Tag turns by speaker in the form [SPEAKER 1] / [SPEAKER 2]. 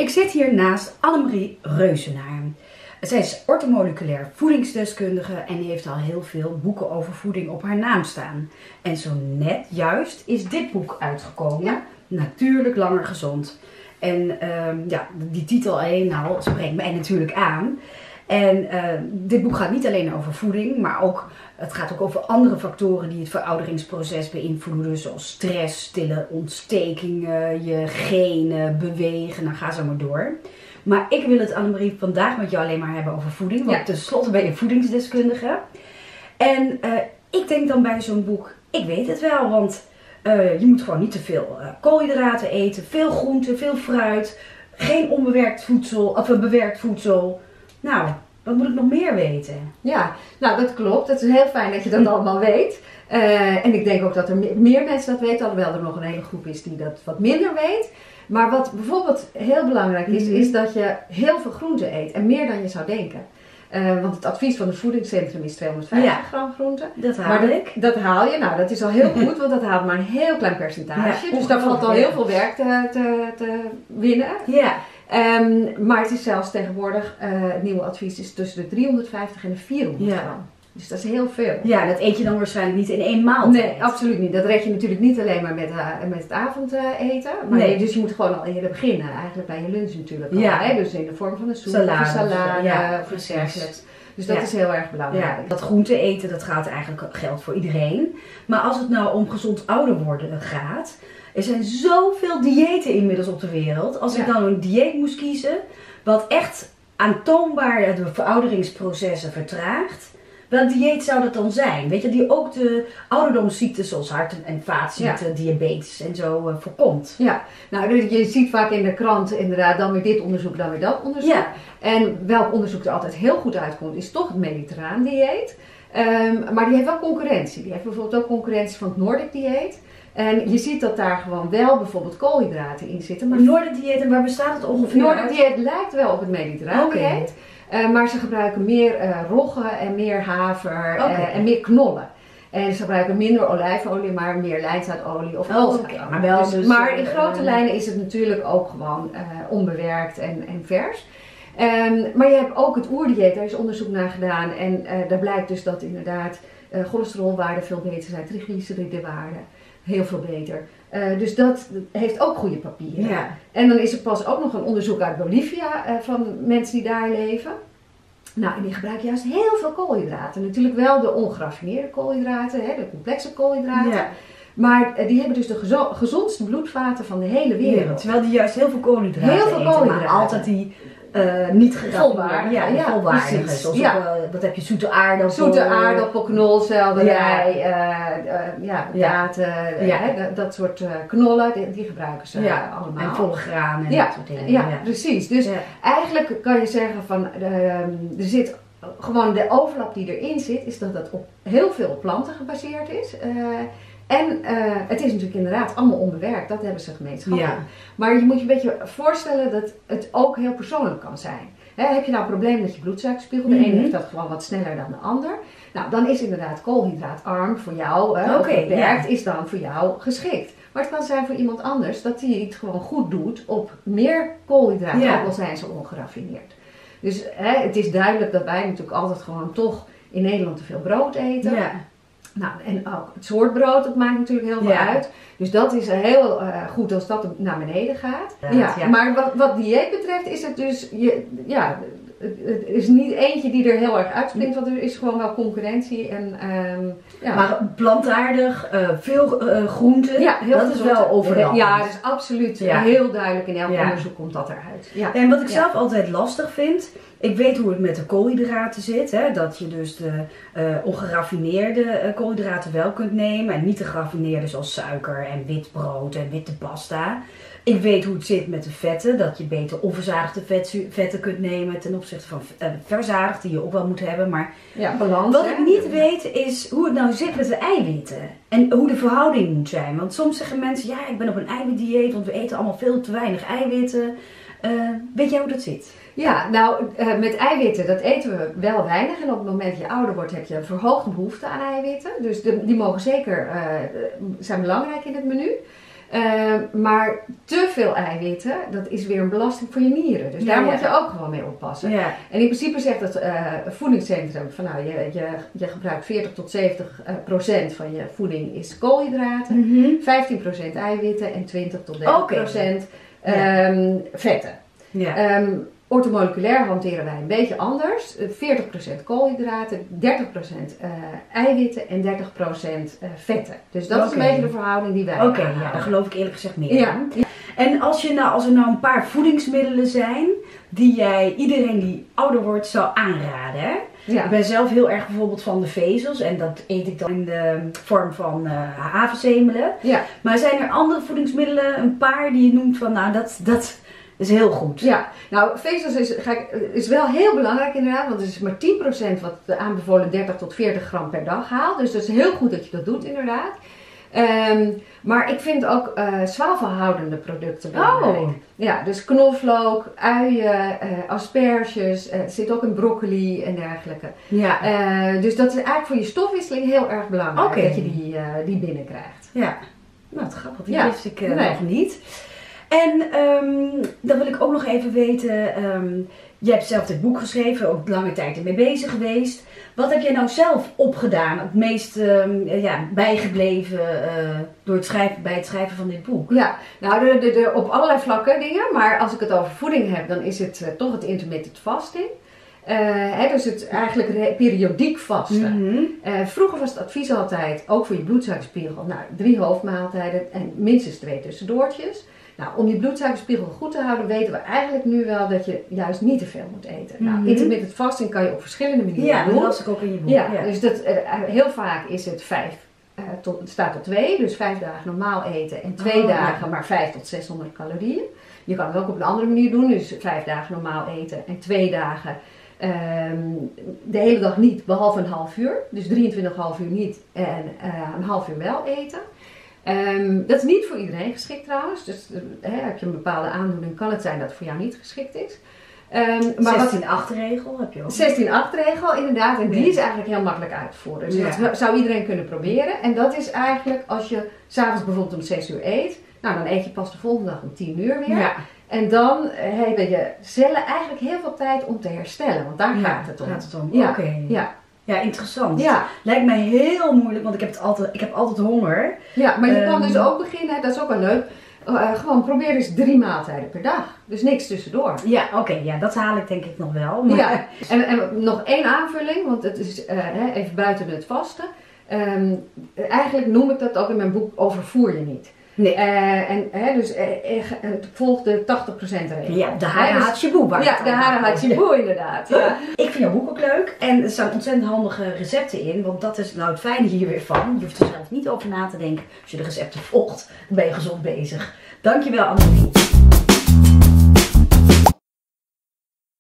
[SPEAKER 1] Ik zit hier naast Annemarie Reuzenaar. Zij is ortomoleculair voedingsdeskundige en heeft al heel veel boeken over voeding op haar naam staan. En zo net juist is dit boek uitgekomen,
[SPEAKER 2] Ja.
[SPEAKER 1] Natuurlijk Langer Gezond. En ehm, ja, die titel alleen al spreekt mij natuurlijk aan. En eh, dit boek gaat niet alleen over voeding, maar ook, het gaat ook over andere factoren die het verouderingsproces beïnvloeden. Zoals stress, stille ontstekingen, je genen, bewegen, dan ga zo maar door. Maar ik wil het Annemarie vandaag met jou alleen maar hebben over voeding. Want
[SPEAKER 2] Ja.
[SPEAKER 1] tenslotte ben je voedingsdeskundige. En eh, ik denk dan bij zo'n boek, ik weet het wel, want eh, je moet gewoon niet te veel eh, koolhydraten eten, veel groente, veel fruit, geen onbewerkt voedsel, of een bewerkt voedsel. Nou, wat moet ik nog meer weten?
[SPEAKER 2] Ja, nou dat klopt. Het is heel fijn dat je dat allemaal weet. Eh, en ik denk ook dat er me- meer mensen dat weten, alhoewel er nog een hele groep is die dat wat minder weet. Maar wat bijvoorbeeld heel belangrijk is,
[SPEAKER 1] Mhm.
[SPEAKER 2] is dat je heel veel groente eet. En meer dan je zou denken. Eh, want het advies van het voedingscentrum is 250
[SPEAKER 1] Ja.
[SPEAKER 2] gram groente.
[SPEAKER 1] Dat haal
[SPEAKER 2] Maar dat,
[SPEAKER 1] ik.
[SPEAKER 2] dat haal je, nou dat is al heel goed, want dat haalt maar een heel klein percentage.
[SPEAKER 1] Ja,
[SPEAKER 2] dus daar valt al heel veel werk te, te, te winnen.
[SPEAKER 1] Ja,
[SPEAKER 2] Ehm, maar het is zelfs tegenwoordig, eh, het nieuwe advies is tussen de 350 en de 400
[SPEAKER 1] Ja.
[SPEAKER 2] gram. Dus dat is heel veel.
[SPEAKER 1] ja, dat eet je dan waarschijnlijk niet in één maaltijd.
[SPEAKER 2] Nee, absoluut niet. Dat red je natuurlijk niet alleen maar met, eh, met het avondeten. Maar
[SPEAKER 1] Nee.
[SPEAKER 2] dus je moet gewoon al eerder beginnen. Eigenlijk bij je lunch natuurlijk. al,
[SPEAKER 1] Ja.
[SPEAKER 2] hè? Dus in de vorm van een soep,
[SPEAKER 1] Salade,
[SPEAKER 2] of een salade,
[SPEAKER 1] ja,
[SPEAKER 2] of. Dus dat
[SPEAKER 1] Ja.
[SPEAKER 2] is heel erg belangrijk.
[SPEAKER 1] Ja, dat groente eten, dat gaat eigenlijk geld voor iedereen. Maar als het nou om gezond ouder worden gaat, er zijn zoveel diëten inmiddels op de wereld. Als ik dan een dieet moest kiezen, wat echt aantoonbaar de verouderingsprocessen vertraagt, welk dieet zou dat dan zijn? Weet je, die ook de ouderdomsziekten zoals hart- en vaatziekten, diabetes en zo eh, voorkomt.
[SPEAKER 2] Ja, nou je ziet vaak in de krant inderdaad dan weer dit onderzoek, dan weer dat onderzoek.
[SPEAKER 1] Ja,
[SPEAKER 2] En welk onderzoek er altijd heel goed uitkomt, is toch het mediterraan dieet. Ehm, maar die heeft wel concurrentie. Die heeft bijvoorbeeld ook concurrentie van het Nordic dieet. En je ziet dat daar gewoon wel bijvoorbeeld koolhydraten in zitten. Maar
[SPEAKER 1] maar Noorderdieet, en waar bestaat het ongeveer
[SPEAKER 2] Nordic
[SPEAKER 1] uit?
[SPEAKER 2] dieet lijkt wel op het mediterraan
[SPEAKER 1] Oké.
[SPEAKER 2] dieet. Eh, maar ze gebruiken meer eh, rogge en meer haver eh, en meer knollen. En ze gebruiken minder olijfolie, maar meer lijnzaadolie of
[SPEAKER 1] Oh. Maar wel dus,
[SPEAKER 2] maar
[SPEAKER 1] eh,
[SPEAKER 2] in grote lijnen is het natuurlijk ook gewoon onbewerkt en, en vers. Ehm, maar je hebt ook het oerdieet, daar is onderzoek naar gedaan. En daar blijkt dus dat inderdaad cholesterolwaarden veel beter zijn, triglyceridewaarden heel veel beter. Eh, dus dat heeft ook goede papieren.
[SPEAKER 1] Ja.
[SPEAKER 2] En dan is er pas ook nog een onderzoek uit Bolivia eh, van mensen die daar leven. Nou, en die gebruiken juist heel veel koolhydraten. Natuurlijk wel de ongeraffineerde koolhydraten, hè, de complexe koolhydraten.
[SPEAKER 1] Ja.
[SPEAKER 2] Maar eh, die hebben dus de gezo- gezondste bloedvaten van de hele wereld.
[SPEAKER 1] Terwijl die juist heel veel koolhydraten
[SPEAKER 2] Heel veel
[SPEAKER 1] eten,
[SPEAKER 2] koolhydraten.
[SPEAKER 1] maar altijd die eh, niet.
[SPEAKER 2] Volwaardige,
[SPEAKER 1] Ja,
[SPEAKER 2] ja,
[SPEAKER 1] volwaardige.
[SPEAKER 2] precies.
[SPEAKER 1] Zoals
[SPEAKER 2] Ja.
[SPEAKER 1] ook, eh, wat heb je, zoete aardappel.
[SPEAKER 2] Zoete aardappel, knol, selderij, ja, ja,
[SPEAKER 1] Ja.
[SPEAKER 2] daten, eh,
[SPEAKER 1] Ja.
[SPEAKER 2] dat, dat soort eh, knollen, die, die gebruiken ze
[SPEAKER 1] Ja,
[SPEAKER 2] eh, allemaal.
[SPEAKER 1] En volle graan en dat soort dingen.
[SPEAKER 2] Ja, precies. Dus eigenlijk kan je zeggen van ehm, er zit gewoon de overlap die erin zit, is dat het op heel veel planten gebaseerd is. En eh, het is natuurlijk inderdaad allemaal onbewerkt, dat hebben ze gemeenschappelijk.
[SPEAKER 1] Ja.
[SPEAKER 2] Maar je moet je een beetje voorstellen dat het ook heel persoonlijk kan zijn. Heb je nou een probleem met je bloedsuikerspiegel? De
[SPEAKER 1] Mhm.
[SPEAKER 2] ene heeft dat gewoon wat sneller dan de ander. Nou, dan is inderdaad koolhydraatarm voor jou, beperkt,
[SPEAKER 1] ja.
[SPEAKER 2] is dan voor jou geschikt. Maar het kan zijn voor iemand anders dat hij het gewoon goed doet op meer koolhydraten,
[SPEAKER 1] Ja.
[SPEAKER 2] ook al zijn ze ongeraffineerd. Dus het is duidelijk dat wij natuurlijk altijd gewoon toch in Nederland te veel brood eten.
[SPEAKER 1] Ja.
[SPEAKER 2] Nou, en ook het soort brood, dat maakt natuurlijk heel veel
[SPEAKER 1] Ja.
[SPEAKER 2] uit. Dus dat is heel eh, goed als dat naar beneden gaat.
[SPEAKER 1] Ja.
[SPEAKER 2] Maar wat, wat dieet betreft is het dus, je, ja, het, is niet eentje die er heel erg uitspringt, want er is gewoon wel concurrentie. En, ehm, ja.
[SPEAKER 1] Maar plantaardig, eh, veel eh, groenten,
[SPEAKER 2] ja, heel
[SPEAKER 1] dat is wel overal.
[SPEAKER 2] Ja, dat is absoluut
[SPEAKER 1] Ja.
[SPEAKER 2] heel duidelijk. In elk onderzoek komt dat eruit. Ja.
[SPEAKER 1] En wat ik zelf altijd lastig vind, ik weet hoe het met de koolhydraten zit. Hè? Dat je dus de eh, ongeraffineerde eh, koolhydraten wel kunt nemen. En niet de geraffineerde zoals suiker en wit brood en witte pasta. Ik weet hoe het zit met de vetten. Dat je beter onverzadigde vetten kunt nemen ten opzichte van verzadigd, die je ook wel moet hebben. Maar
[SPEAKER 2] ja, balans.
[SPEAKER 1] wat
[SPEAKER 2] hè?
[SPEAKER 1] ik niet weet is hoe het nou zit met de eiwitten. En hoe de verhouding moet zijn. Want soms zeggen mensen, ja ik ben op een eiwitdieet, want we eten allemaal veel te weinig eiwitten. Eh, weet jij hoe dat zit?
[SPEAKER 2] Ja, nou eh, met eiwitten, dat eten we wel weinig. En op het moment dat je ouder wordt, heb je een verhoogde behoefte aan eiwitten. Dus de- die mogen zeker, eh, zijn belangrijk in het menu. Ehm, maar te veel eiwitten, dat is weer een belasting voor je nieren. Dus
[SPEAKER 1] Ja,
[SPEAKER 2] daar
[SPEAKER 1] ja.
[SPEAKER 2] moet je ook gewoon mee oppassen.
[SPEAKER 1] Ja.
[SPEAKER 2] En in principe zegt het eh, voedingscentrum van nou, je, je, je gebruikt 40 tot 70 eh, procent van je voeding is koolhydraten,
[SPEAKER 1] Mhm.
[SPEAKER 2] 15 procent eiwitten en 20 tot 30
[SPEAKER 1] Oké.
[SPEAKER 2] procent. Ehm, vetten.
[SPEAKER 1] Ja.
[SPEAKER 2] Ehm ortomoleculair hanteren wij een beetje anders. Eh, 40% koolhydraten, 30% eh, eiwitten en 30% eh, vetten. Dus dat is een beetje de verhouding die wij
[SPEAKER 1] Oké, ja, daar geloof ik eerlijk gezegd meer
[SPEAKER 2] Ja.
[SPEAKER 1] En als, je nou, als er nou een paar voedingsmiddelen zijn die jij iedereen die ouder wordt zou aanraden. Hè?
[SPEAKER 2] Ja.
[SPEAKER 1] Ik ben zelf heel erg bijvoorbeeld van de vezels en dat eet ik dan in de vorm van eh havenzemelen.
[SPEAKER 2] Ja.
[SPEAKER 1] Maar zijn er andere voedingsmiddelen, een paar die je noemt van nou dat, dat is heel goed?
[SPEAKER 2] Ja, nou vezels is, is wel heel belangrijk inderdaad, want het is maar 10% wat de aanbevolen 30 tot 40 gram per dag haalt. Dus dat is heel goed dat je dat doet inderdaad. Ehm, maar ik vind ook eh zwavelhoudende producten belangrijk.
[SPEAKER 1] Oh.
[SPEAKER 2] Ja, dus knoflook, uien, eh, asperges, eh, het zit ook in broccoli en dergelijke.
[SPEAKER 1] Ja.
[SPEAKER 2] Dus dat is eigenlijk voor je stofwisseling heel erg belangrijk dat je die, die binnenkrijgt.
[SPEAKER 1] Ja, nou wat grappig, die
[SPEAKER 2] Ja.
[SPEAKER 1] wist ik
[SPEAKER 2] Nee.
[SPEAKER 1] nog niet. En ehm, dan wil ik ook nog even weten, ehm je hebt zelf dit boek geschreven, ook lange tijd ermee bezig geweest. Wat heb jij nou zelf opgedaan, het meest ehm, ja, bijgebleven eh, door het schrijven, bij het schrijven van dit boek?
[SPEAKER 2] Ja, nou de, de, de- op allerlei vlakken dingen, maar als ik het over voeding heb, dan is het eh, toch het intermittent fasting. Eh, hè, dus het eigenlijk periodiek vasten.
[SPEAKER 1] Mhm.
[SPEAKER 2] Vroeger was het advies altijd, ook voor je bloedsuikerspiegel, nou, drie hoofdmaaltijden en minstens twee tussendoortjes. Nou, om je bloedsuikerspiegel goed te houden, weten we eigenlijk nu wel dat je juist niet te veel moet eten.
[SPEAKER 1] Mhm.
[SPEAKER 2] Nou, intermittent fasting kan je op verschillende manieren
[SPEAKER 1] Ja,
[SPEAKER 2] doen.
[SPEAKER 1] dat las ik ook in je boek.
[SPEAKER 2] Ja, dus dat, eh, heel vaak is het vijf, eh, tot, het staat tot twee, dus vijf dagen normaal eten en twee
[SPEAKER 1] Oh, ja.
[SPEAKER 2] dagen maar vijf tot 600 calorieën. Je kan het ook op een andere manier doen, dus vijf dagen normaal eten en twee dagen ehm, de hele dag niet, behalve een half uur. Dus 23,5 uur niet en eh, een half uur wel eten. Ehm, dat is niet voor iedereen geschikt trouwens, dus eh, heb je een bepaalde aandoening, kan het zijn dat het voor jou niet geschikt is. Ehm, maar wat,
[SPEAKER 1] 16-8 regel heb je ook.
[SPEAKER 2] 16-8 regel inderdaad. En die is eigenlijk heel makkelijk uit te voeren. Dus
[SPEAKER 1] Ja.
[SPEAKER 2] dat zou iedereen kunnen proberen. En dat is eigenlijk als je s'avonds bijvoorbeeld om 6 uur eet. Nou, dan eet je pas de volgende dag om 10 uur weer.
[SPEAKER 1] Ja,
[SPEAKER 2] En dan eh, hebben je cellen eigenlijk heel veel tijd om te herstellen. Want daar
[SPEAKER 1] Ja,
[SPEAKER 2] gaat het om.
[SPEAKER 1] Gaat het om.
[SPEAKER 2] Ja.
[SPEAKER 1] Oké.
[SPEAKER 2] Ja,
[SPEAKER 1] Ja, interessant.
[SPEAKER 2] ja.
[SPEAKER 1] Lijkt mij heel moeilijk, want ik heb, het altijd, ik heb altijd honger.
[SPEAKER 2] ja maar je kan
[SPEAKER 1] Ehm.
[SPEAKER 2] dus ook beginnen, dat is ook wel leuk. eh, gewoon probeer eens drie maaltijden per dag. Dus niks tussendoor.
[SPEAKER 1] Ja, oké, ja, dat haal ik denk ik nog wel. Maar,
[SPEAKER 2] Ja, en, en nog één aanvulling, want het is eh, even buiten het vasten. Ehm, eigenlijk noem ik dat ook in mijn boek overvoer je niet.
[SPEAKER 1] Nee.
[SPEAKER 2] Eh, en hè, dus het volgt de 80% regel.
[SPEAKER 1] Ja, de haren
[SPEAKER 2] dus- Ja, de
[SPEAKER 1] om
[SPEAKER 2] haren
[SPEAKER 1] gaat.
[SPEAKER 2] had je boe inderdaad. Ja.
[SPEAKER 1] Ik vind jouw boek ook leuk en er staan ontzettend handige recepten in, want dat is nou het fijne hier weer van. Je hoeft er zelf niet over na te denken. Als je de recepten volgt, dan ben je gezond bezig. Dankjewel Annemarie.